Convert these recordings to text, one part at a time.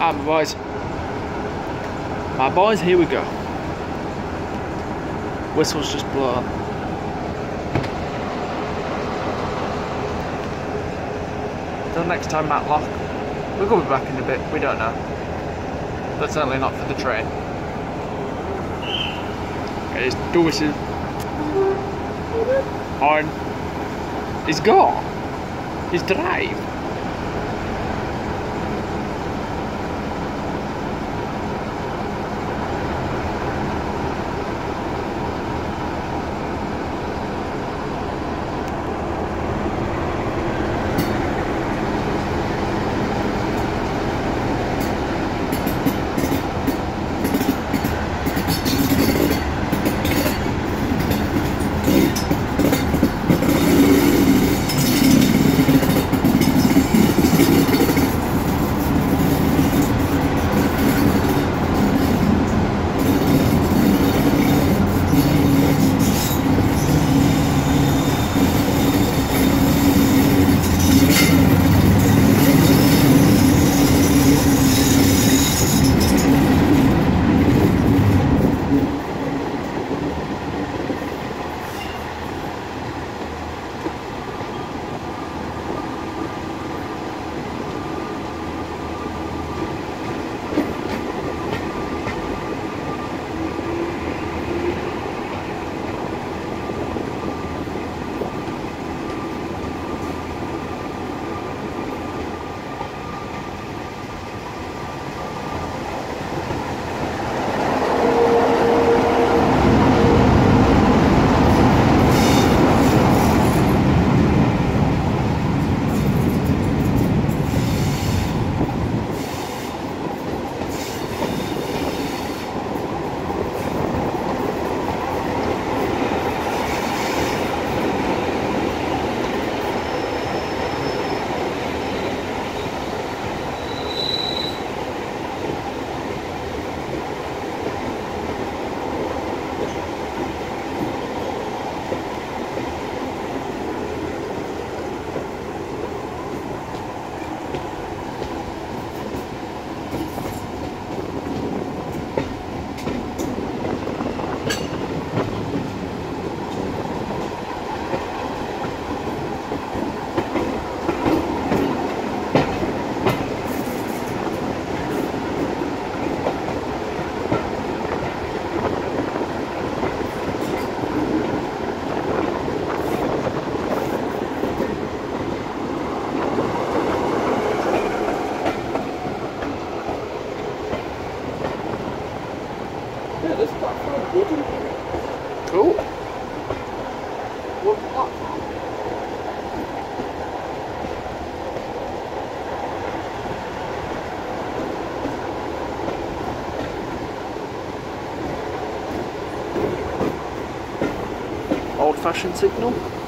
Alright, my boys. My boys, here we go. Whistle's just blown. Till next time, Matlock. We'll go back in a bit, we don't know. But certainly not for the train. Okay, let's do whistle. Horn. He's gone. He's drive. Old fashioned signal.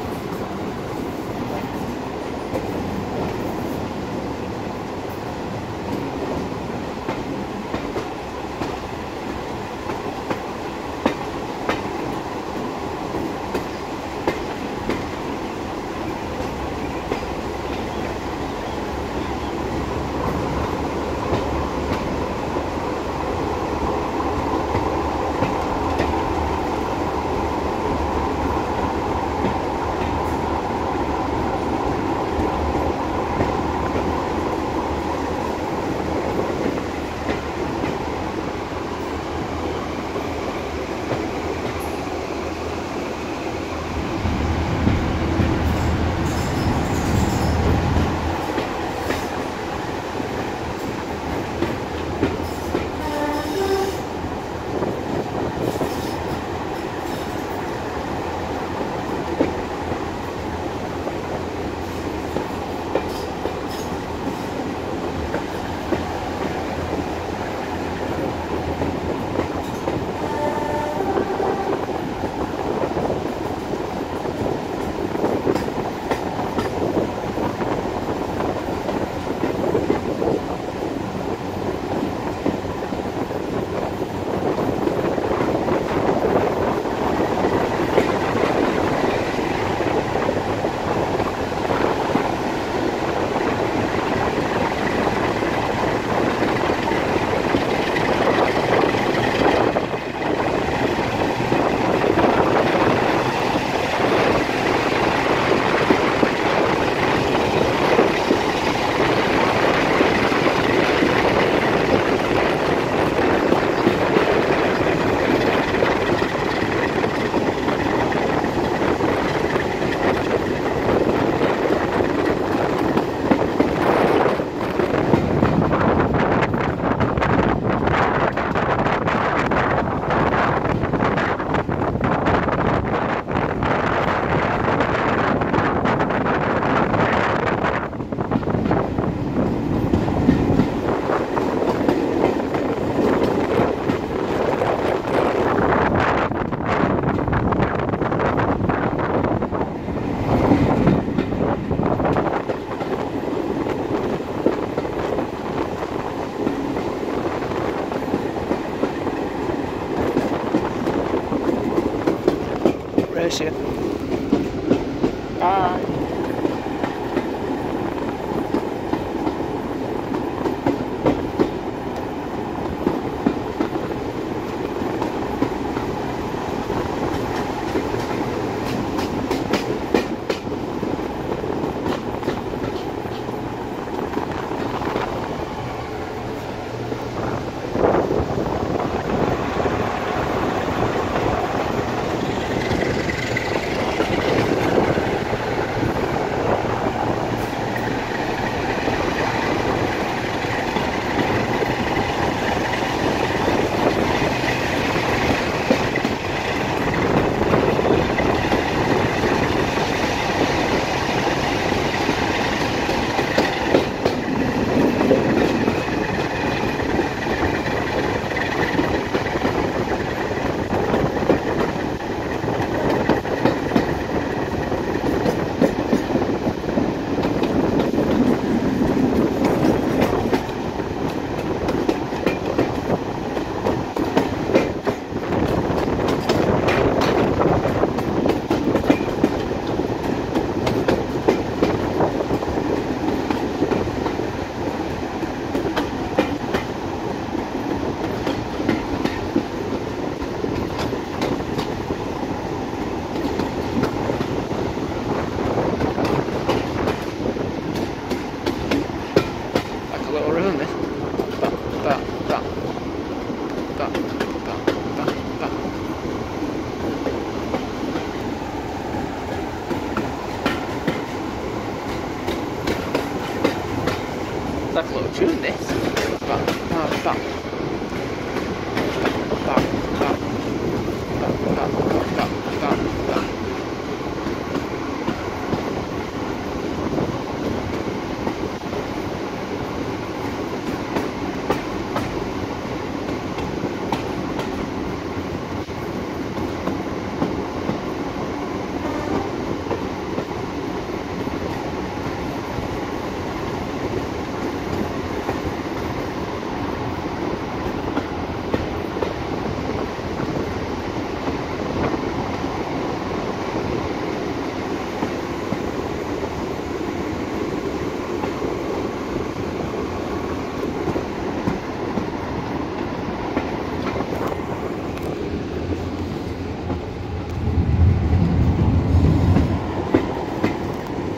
this. 旬ね。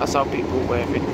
I saw people waving.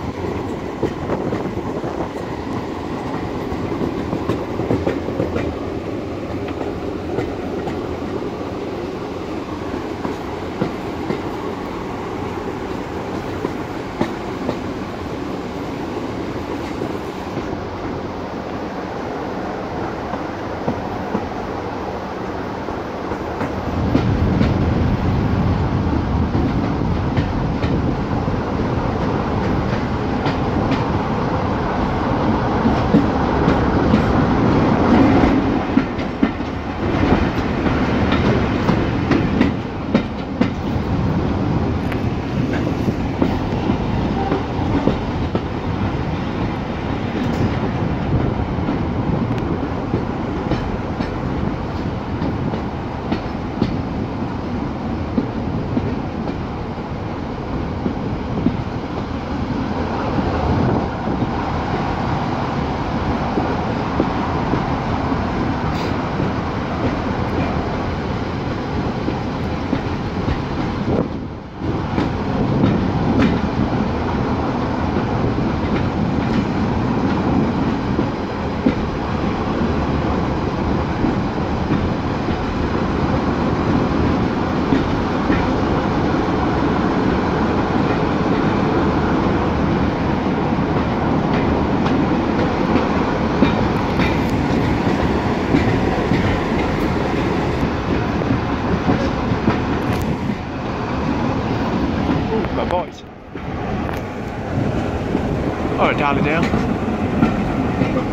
luôn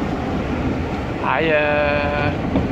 tại uh,